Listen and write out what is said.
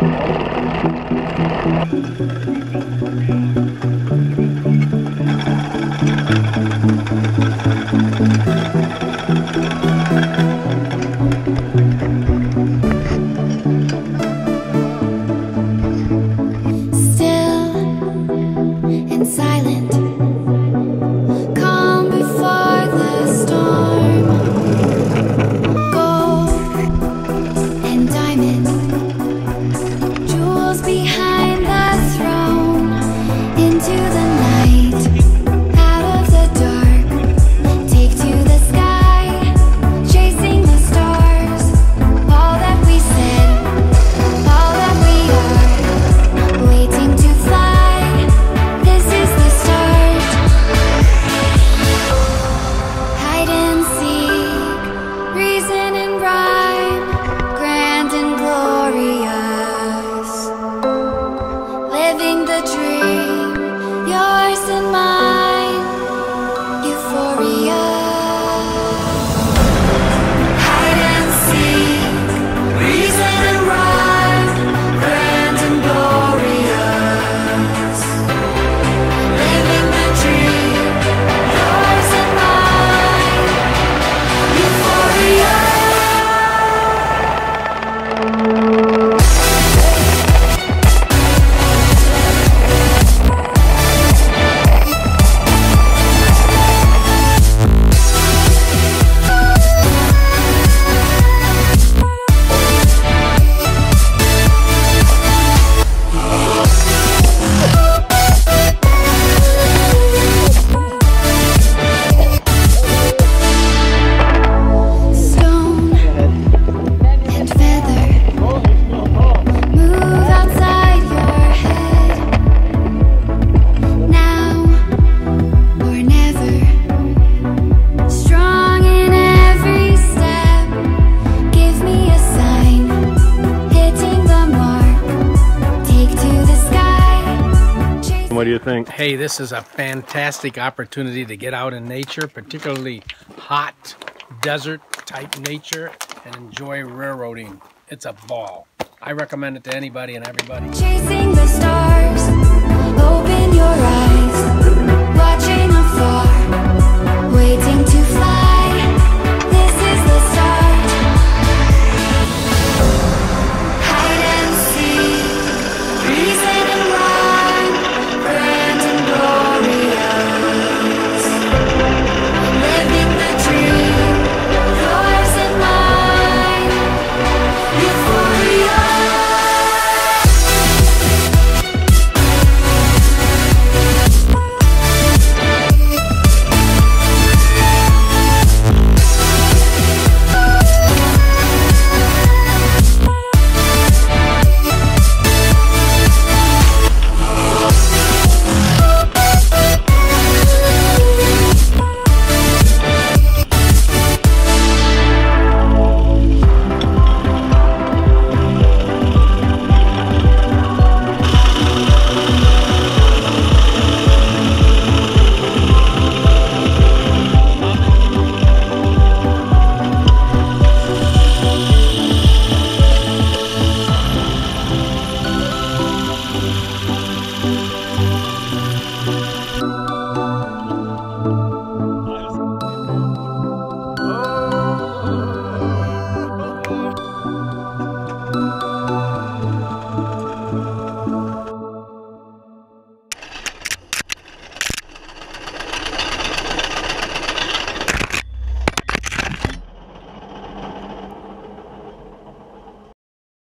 Thank you. dream. what do you think? Hey, this is a fantastic opportunity to get out in nature, particularly hot desert type nature and enjoy railroading. It's a ball. I recommend it to anybody and everybody. Chasing the stars, open your eyes.